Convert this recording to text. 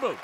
The